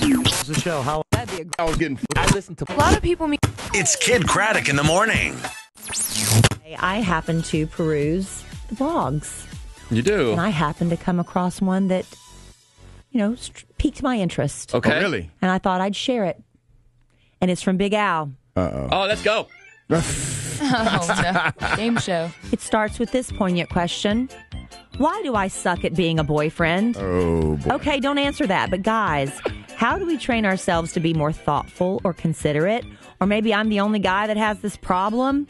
the show. How That'd be a I was getting. I listen to. A lot of people mean It's Kidd Kraddick in the morning. I happen to peruse the blogs, You do. and I happen to come across one that, you know, st- piqued my interest. Okay. Oh, really? And I thought I'd share it. And it's from Big Al. Oh, let's go. oh, no. game show. It starts with this poignant question Why do I suck at being a boyfriend? Oh boy. Okay, don't answer that. But guys, how do we train ourselves to be more thoughtful or considerate? Or maybe I'm the only guy that has this problem?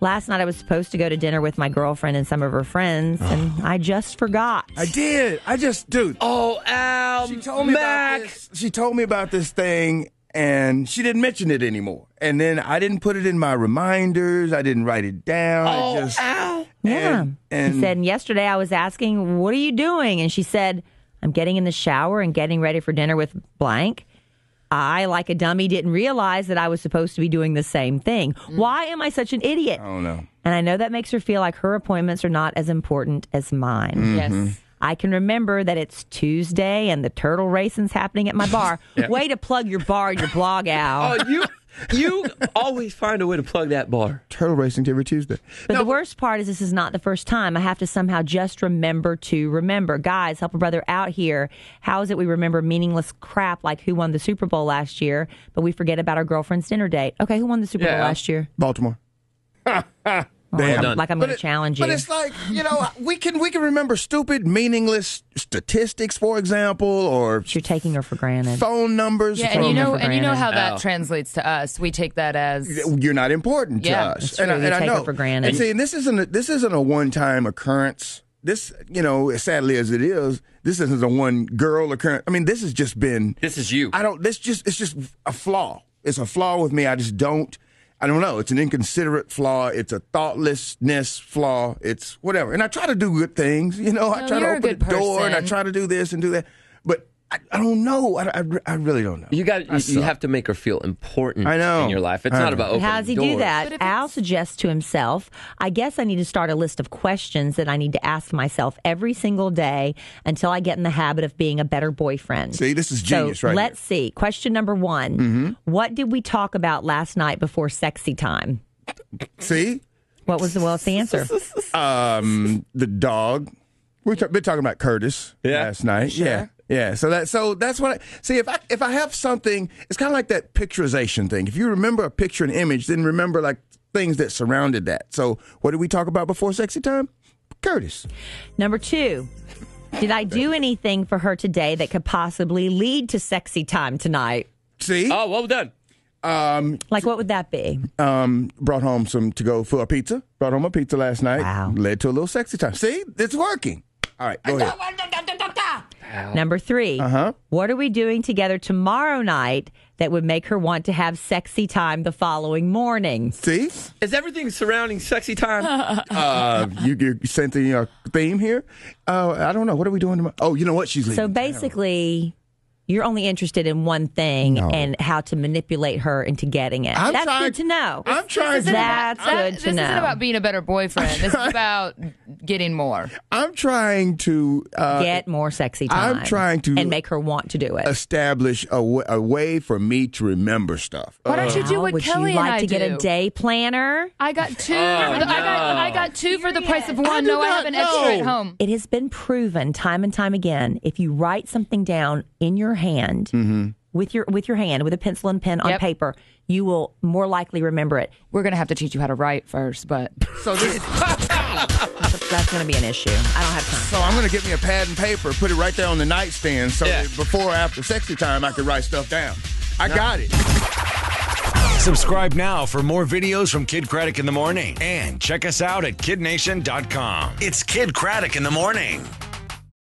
Last night I was supposed to go to dinner with my girlfriend and some of her friends, and I just forgot. I did. I just, dude. Oh, Al. She told me Mack. about this. She told me about this thing, and she didn't mention it anymore. And then I didn't put it in my reminders. I didn't write it down. Oh, I just, Al. Yeah. And- and- she said, and yesterday I was asking, What are you doing? And she said, I'm getting in the shower and getting ready for dinner with blank. I, like a dummy, didn't realize that I was supposed to be doing the same thing. Why am I such an idiot? I don't. And I know that makes her feel like her appointments are not as important as mine. Mm-hmm. Yes. I can remember that it's Tuesday and the turtle racing's happening at my bar. Way to plug your bar and your blog out. Oh, you you always find a way to plug that bar. Turtle racing every Tuesday. But the worst part is this is not the first time. I have to somehow just remember to remember. Guys, help a brother out here. How is it we remember meaningless crap like who won the Super Bowl last year, but we forget about our girlfriend's dinner date? Okay, who won the Super Bowl last year? Baltimore. Oh, like I'm, like I'm going to challenge you. But it's like you know we can we can remember stupid, meaningless statistics, for example, or You're taking her for granted. phone numbers. Yeah, and you know, for and you know how that Ow. translates to us. We take that as you're not important to us. that's and. I, You and I take her know for granted. And see, and this isn't a, this isn't a one time occurrence. This, you know, as sadly as it is, this isn't a one girl occurrence. I mean, this has just been. This is you. I don't. This just it's just a flaw. It's a flaw with me. I just don't. I don't know. It's an inconsiderate flaw. It's a thoughtlessness flaw. It's whatever. And I try to do good things. You know, I try to open the good door and I try to do this and do that. But I, I don't know. I, I, I really don't know. You got. You, you have to make her feel important. I know. in your life. It's I not know. about But opening how does he doors. do that? Al suggests to himself, I guess I need to start a list of questions that I need to ask myself every single day until I get in the habit of being a better boyfriend. See, this is genius so right let's see. Question number one What did we talk about last night before sexy time? See, What was the what's the answer? um, the dog. We've been talking about Curtis Yeah. last night. Yeah, yeah. So that so that's what I see. If I if I have something, it's kind of like that picturization thing. If you remember a picture, and image, then remember like things that surrounded that. So what did we talk about before sexy time? Curtis. Number two. Did I do anything for her today that could possibly lead to sexy time tonight? See, Oh, well done. um, Like, what would that be? um, brought home some to go for a pizza. Brought home a pizza last night. Wow. Led to a little sexy time. See, it's working. All right, go ahead. Number 3 Uh-huh. What are we doing together tomorrow night that would make her want to have sexy time the following morning? See, Is everything surrounding sexy time? uh, you you sensing a theme here? Uh, I don't know. What are we doing tomorrow? Oh, you know what? She's leaving. So basically, you're only interested in one thing No. and how to manipulate her into getting it. I'm That's trying- good to know. I'm trying to. That's That- good this to know. isn't about being a better boyfriend. This is about getting more. I'm trying to uh, Get more sexy time. I'm trying to- and make her want to do it. establish a, w- a way for me to remember stuff. Why don't you do How what would Kellie you and like I to get a day planner? I got two. Oh, for the, I got. I got two for the price of one. do No, I have an extra at home. It has been proven time and time again. If you write something down in your hand Mm-hmm. with your with your hand with a pencil and pen on Yep. paper, you will more likely remember it. We're gonna have to teach you how to write first, but So, this, That's going to be an issue. I don't have time. so I'm going to get me a pad and paper, put it right there on the nightstand, so Yeah. that before or after sexy time, I can write stuff down. I got it. Subscribe now for more videos from Kidd Kraddick in the morning and check us out at kiddnation.com. It's Kidd Kraddick in the morning.